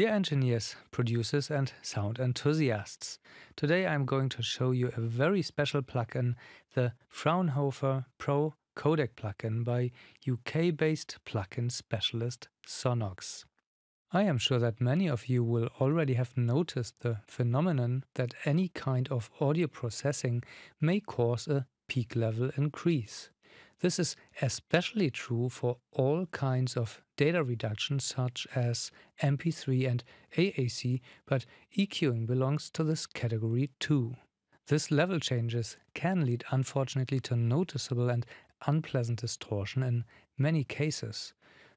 Dear engineers, producers, and sound enthusiasts, today I'm going to show you a very special plugin, the Fraunhofer Pro Codec plugin by UK based plugin specialist Sonnox. I am sure that many of you will already have noticed the phenomenon that any kind of audio processing may cause a peak level increase. This is especially true for all kinds of data reduction such as MP3 and AAC, but EQing belongs to this category too. This level changes can lead unfortunately to noticeable and unpleasant distortion in many cases.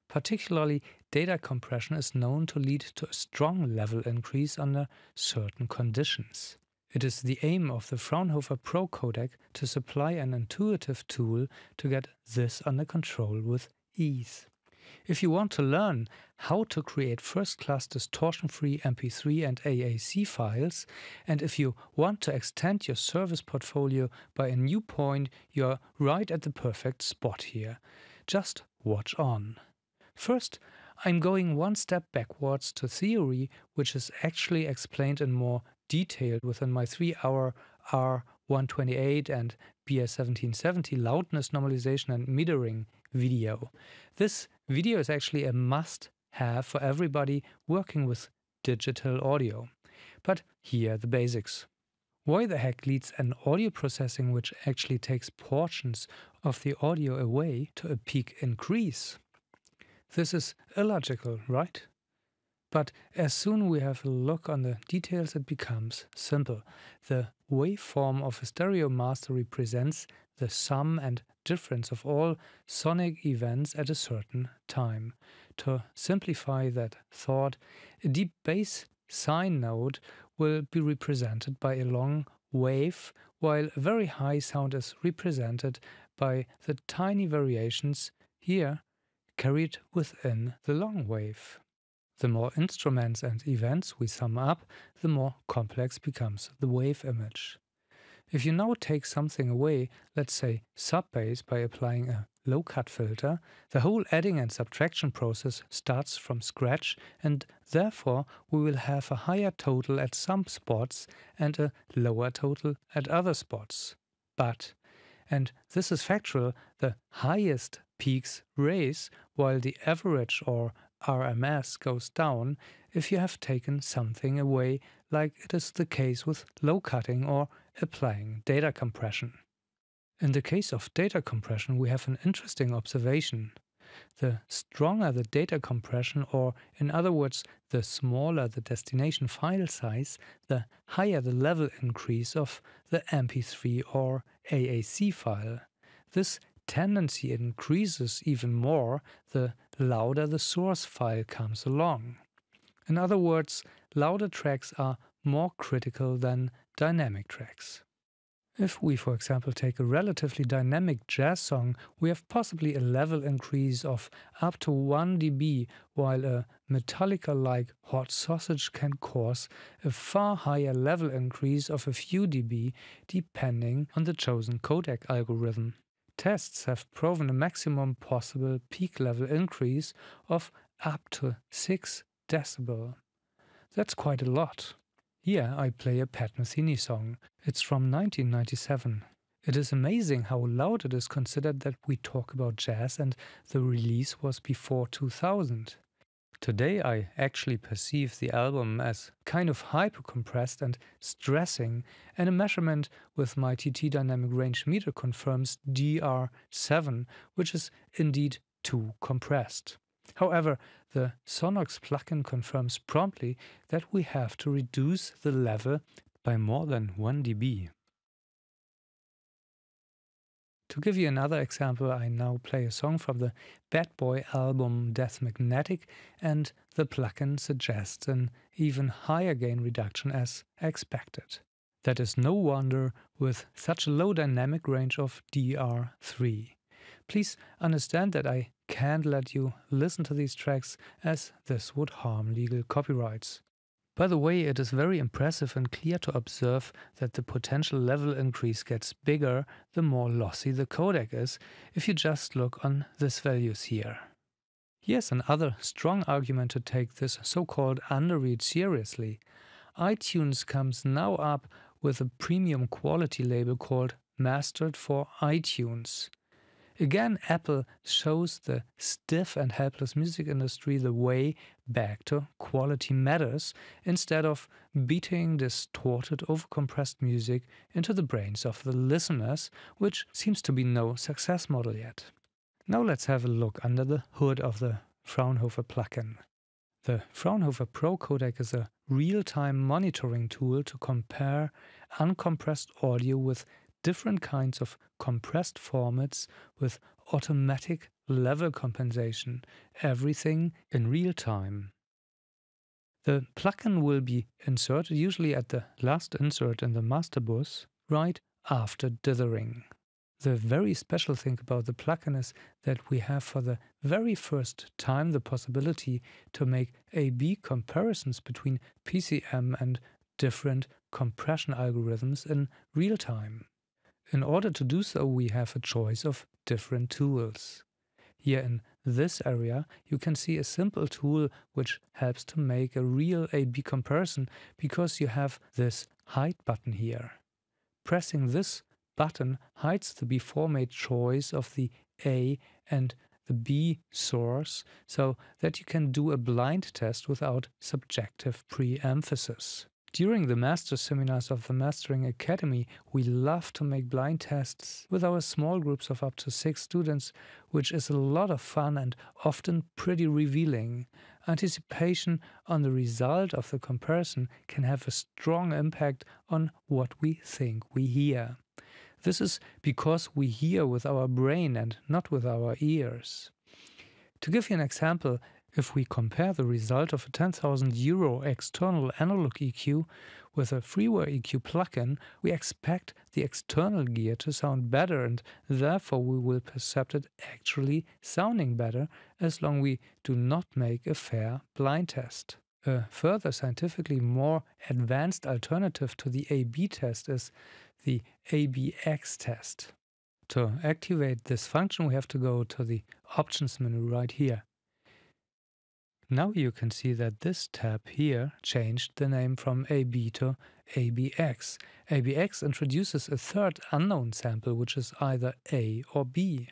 Particularly, data compression is known to lead to a strong level increase under certain conditions. It is the aim of the Fraunhofer Pro codec to supply an intuitive tool to get this under control with ease. If you want to learn how to create first-class distortion-free MP3 and AAC files, and if you want to extend your service portfolio by a new point, you're right at the perfect spot here. Just watch on. First, I'm going one step backwards to theory, which is actually explained in more detail within my 3-hour R128 and BS1770 loudness normalization and metering video. This video is actually a must-have for everybody working with digital audio. But here are the basics. Why the heck leads an audio processing which actually takes portions of the audio away to a peak increase? This is illogical, right? But as soon we have a look on the details, it becomes simple. The waveform of a stereo master represents the sum and difference of all sonic events at a certain time. To simplify that thought, a deep bass sine node will be represented by a long wave, while a very high sound is represented by the tiny variations here carried within the long wave. The more instruments and events we sum up, the more complex becomes the wave image. If you now take something away, let's say sub-bass by applying a low-cut filter, the whole adding and subtraction process starts from scratch and therefore we will have a higher total at some spots and a lower total at other spots. But, and this is factual, the highest peaks raise while the average or RMS goes down if you have taken something away, like it is the case with low cutting or applying data compression. In the case of data compression, we have an interesting observation. The stronger the data compression, or in other words, the smaller the destination file size, the higher the level increase of the MP3 or AAC file. This tendency increases even more the louder the source file comes along. In other words, louder tracks are more critical than dynamic tracks. If we, for example, take a relatively dynamic jazz song, we have possibly a level increase of up to 1 dB, while a Metallica like hot sausage can cause a far higher level increase of a few dB depending on the chosen codec algorithm. Tests have proven a maximum possible peak level increase of up to 6 decibel. That's quite a lot. Here I play a Pat Metheny song. It's from 1997. It is amazing how loud it is considered that we talk about jazz and the release was before 2000. Today I actually perceive the album as kind of hyper compressed and stressing, and a measurement with my TT dynamic range meter confirms DR7, which is indeed too compressed. However, the Sonnox plugin confirms promptly that we have to reduce the level by more than 1 dB. To give you another example, I now play a song from the Bad Boy album Death Magnetic, and the plugin suggests an even higher gain reduction as expected. That is no wonder with such a low dynamic range of DR3. Please understand that I can't let you listen to these tracks as this would harm legal copyrights. By the way, it is very impressive and clear to observe that the potential level increase gets bigger the more lossy the codec is if you just look on these values here. Here's another strong argument to take this so-called underread seriously. iTunes comes now up with a premium quality label called Mastered for iTunes. Again, Apple shows the stiff and helpless music industry the way back to quality matters instead of beating distorted, overcompressed music into the brains of the listeners, which seems to be no success model yet. Now let's have a look under the hood of the Fraunhofer plugin. The Fraunhofer Pro codec is a real time monitoring tool to compare uncompressed audio with different kinds of compressed formats with automatic level compensation, everything in real time. The plugin will be inserted usually at the last insert in the master bus right after dithering. The very special thing about the plugin is that we have for the very first time the possibility to make A-B comparisons between PCM and different compression algorithms in real time. In order to do so, we have a choice of different tools. Here in this area, you can see a simple tool which helps to make a real A-B comparison because you have this hide button here. Pressing this button hides the before made choice of the A and the B source so that you can do a blind test without subjective pre-emphasis. During the master seminars of the Mastering Academy, we love to make blind tests with our small groups of up to six students, which is a lot of fun and often pretty revealing. Anticipation on the result of the comparison can have a strong impact on what we think we hear. This is because we hear with our brain and not with our ears. To give you an example, if we compare the result of a 10,000 euro external analog EQ with a freeware EQ plugin, we expect the external gear to sound better and therefore we will perceive it actually sounding better as long we do not make a fair blind test. A further scientifically more advanced alternative to the A-B test is the ABX test. To activate this function we have to go to the options menu right here. Now you can see that this tab here changed the name from AB to ABX. ABX introduces a third unknown sample which is either A or B.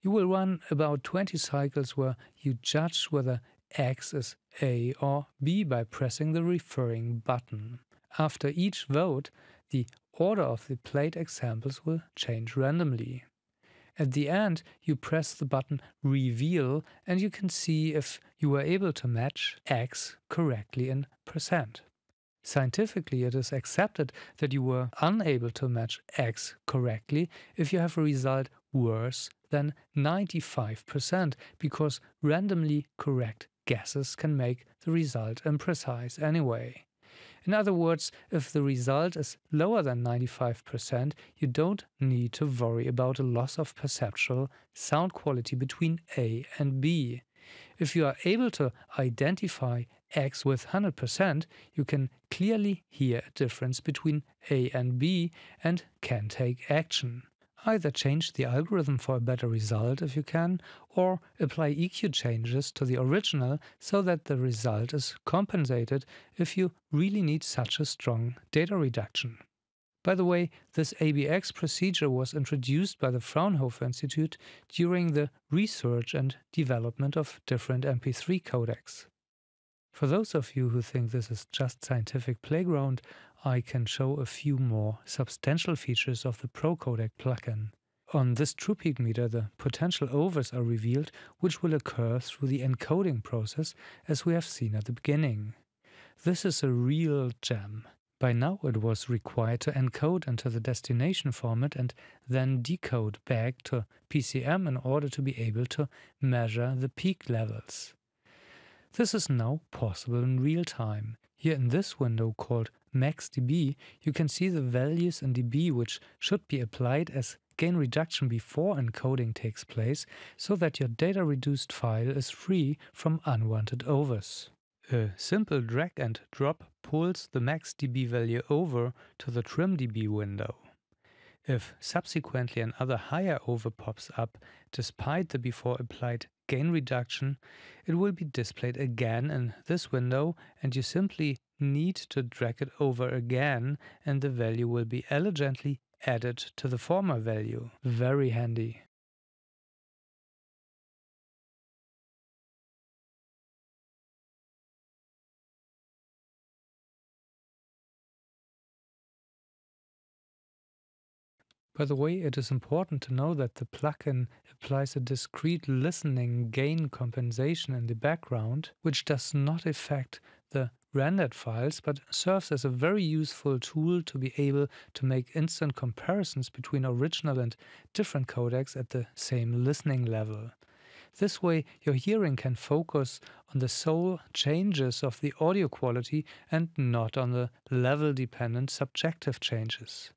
You will run about 20 cycles where you judge whether X is A or B by pressing the referring button. After each vote, the order of the played examples will change randomly. At the end, you press the button Reveal and you can see if you were able to match X correctly in percent. Scientifically, it is accepted that you were unable to match X correctly if you have a result worse than 95% because randomly correct guesses can make the result imprecise anyway. In other words, if the result is lower than 95%, you don't need to worry about a loss of perceptual sound quality between A and B. If you are able to identify X with 100%, you can clearly hear a difference between A and B and can take action. Either change the algorithm for a better result if you can, or apply EQ changes to the original so that the result is compensated if you really need such a strong data reduction. By the way, this ABX procedure was introduced by the Fraunhofer Institute during the research and development of different MP3 codecs. For those of you who think this is just scientific playground, I can show a few more substantial features of the Pro Codec plugin. On this TruePeak meter, the potential overs are revealed, which will occur through the encoding process, as we have seen at the beginning. This is a real gem. By now, it was required to encode into the destination format and then decode back to PCM in order to be able to measure the peak levels. This is now possible in real time. Here in this window called MaxDB, you can see the values in dB which should be applied as gain reduction before encoding takes place so that your data reduced file is free from unwanted overs. A simple drag and drop pulls the MaxDB value over to the TrimDB window. If subsequently another higher over pops up, despite the before applied gain reduction, it will be displayed again in this window and you simply need to drag it over again and the value will be elegantly added to the former value. Very handy. By the way, it is important to know that the plugin applies a discrete listening gain compensation in the background, which does not affect the rendered files, but serves as a very useful tool to be able to make instant comparisons between original and different codecs at the same listening level. This way, your hearing can focus on the sole changes of the audio quality and not on the level dependent subjective changes.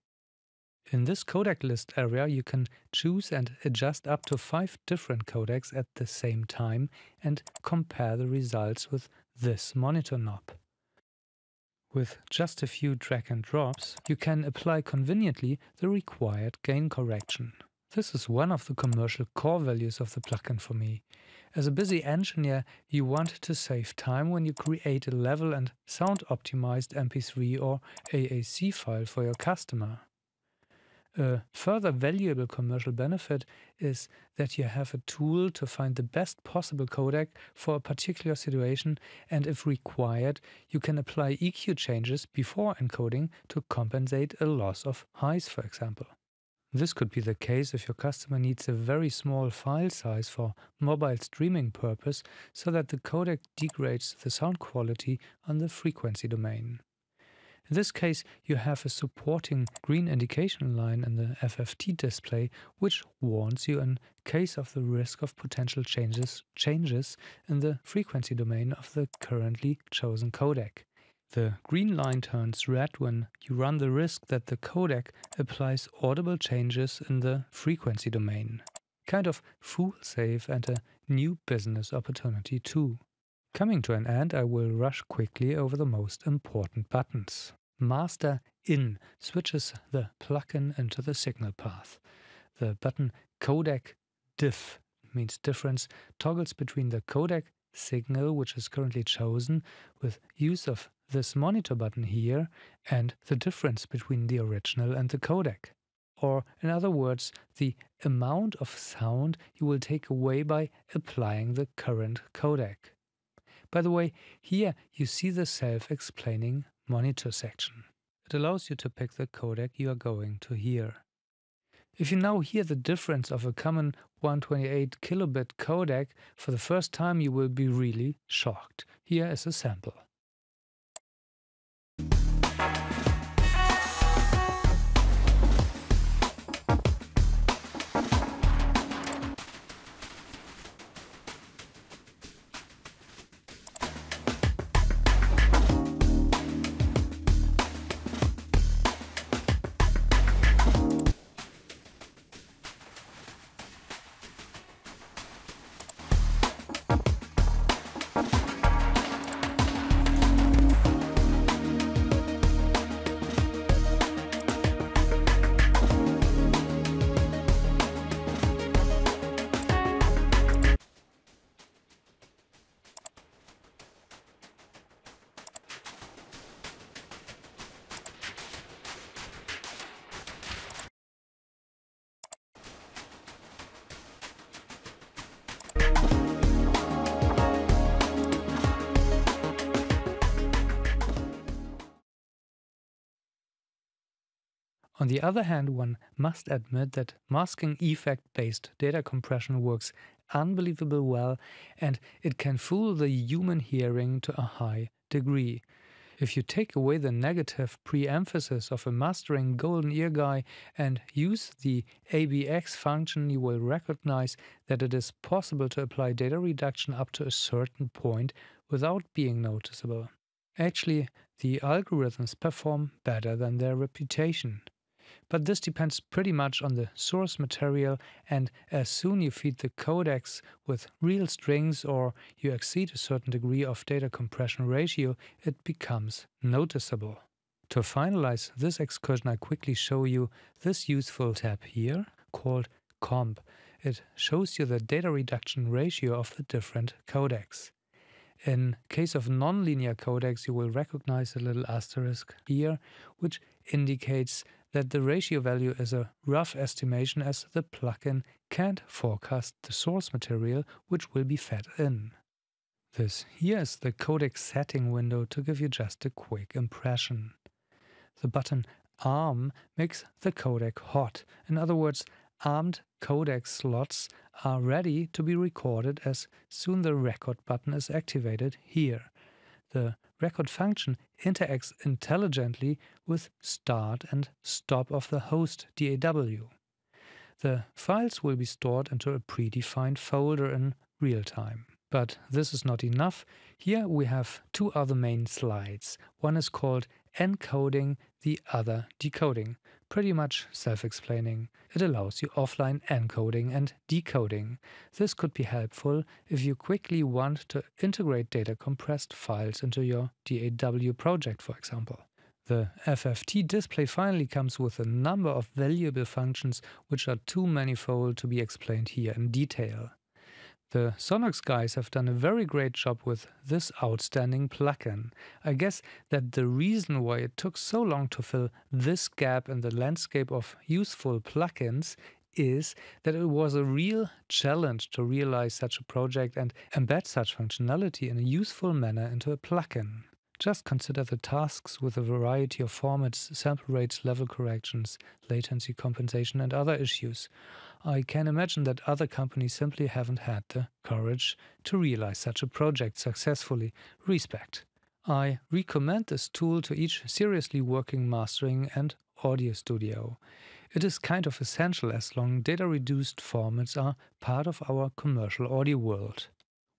In this codec list area, you can choose and adjust up to five different codecs at the same time and compare the results with this monitor knob. With just a few drag and drops, you can apply conveniently the required gain correction. This is one of the commercial core values of the plugin for me. As a busy engineer, you want to save time when you create a level and sound optimized MP3 or AAC file for your customer. A further valuable commercial benefit is that you have a tool to find the best possible codec for a particular situation, and if required, you can apply EQ changes before encoding to compensate a loss of highs, for example. This could be the case if your customer needs a very small file size for mobile streaming purpose so that the codec degrades the sound quality on the frequency domain. In this case, you have a supporting green indication line in the FFT display, which warns you in case of the risk of potential changes, changes in the frequency domain of the currently chosen codec. The green line turns red when you run the risk that the codec applies audible changes in the frequency domain. Kind of fool safe and a new business opportunity too. Coming to an end, I will rush quickly over the most important buttons. Master In switches the plugin into the signal path. The button Codec Diff means difference toggles between the codec signal, which is currently chosen, with use of this monitor button here, and the difference between the original and the codec. Or, in other words, the amount of sound you will take away by applying the current codec. By the way, here you see the self explaining monitor section. It allows you to pick the codec you are going to hear. If you now hear the difference of a common 128 kilobit codec for the first time, you will be really shocked. Here is a sample. On the other hand, one must admit that masking effect based data compression works unbelievably well and it can fool the human hearing to a high degree. If you take away the negative pre-emphasis of a mastering golden ear guy and use the ABX function, you will recognize that it is possible to apply data reduction up to a certain point without being noticeable. Actually, the algorithms perform better than their reputation. But this depends pretty much on the source material and as soon you feed the codecs with real strings or you exceed a certain degree of data compression ratio, it becomes noticeable. To finalize this excursion I quickly show you this useful tab here called Comp It shows you the data reduction ratio of the different codecs. In case of nonlinear codecs, you will recognize a little asterisk here, which indicates that the ratio value is a rough estimation as the plugin can't forecast the source material which will be fed in. This here is the codec setting window to give you just a quick impression. The button ARM makes the codec hot. In other words, armed codec slots are ready to be recorded as soon the record button is activated here. The record function interacts intelligently with start and stop of the host DAW. The files will be stored into a predefined folder in real time. But this is not enough. Here we have two other main slides. One is called encoding, the other decoding. Pretty much self explaining. It allows you offline encoding and decoding. This could be helpful if you quickly want to integrate data compressed files into your DAW project, for example. The FFT display finally comes with a number of valuable functions which are too manifold to be explained here in detail. The Sonnox guys have done a very great job with this outstanding plugin. I guess that the reason why it took so long to fill this gap in the landscape of useful plugins is that it was a real challenge to realize such a project and embed such functionality in a useful manner into a plugin. Just consider the tasks with a variety of formats, sample rates, level corrections, latency compensation, and other issues. I can imagine that other companies simply haven't had the courage to realize such a project successfully. Respect. I recommend this tool to each seriously working mastering and audio studio. It is kind of essential as long data reduced formats are part of our commercial audio world.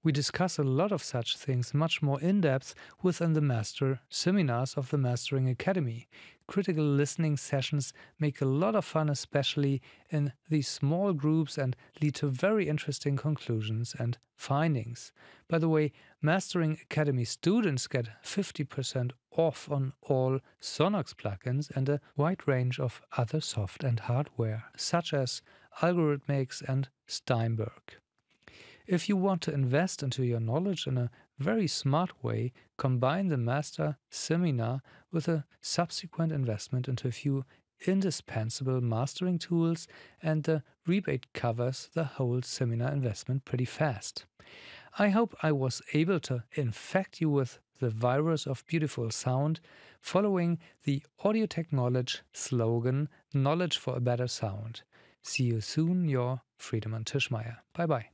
We discuss a lot of such things much more in depth within the master seminars of the Mastering Academy. Critical listening sessions make a lot of fun, especially in these small groups, and lead to very interesting conclusions and findings. By the way, Mastering Academy students get 50% off on all Sonnox plugins and a wide range of other soft and hardware, such as Algorithmix and Steinberg. If you want to invest into your knowledge in a very smart way, combine the master seminar with a subsequent investment into a few indispensable mastering tools, and the rebate covers the whole seminar investment pretty fast. I hope I was able to infect you with the virus of beautiful sound, following the AudioTechKnowledge slogan Knowledge for a Better Sound. See you soon, your Friedemann Tischmeyer. Bye bye.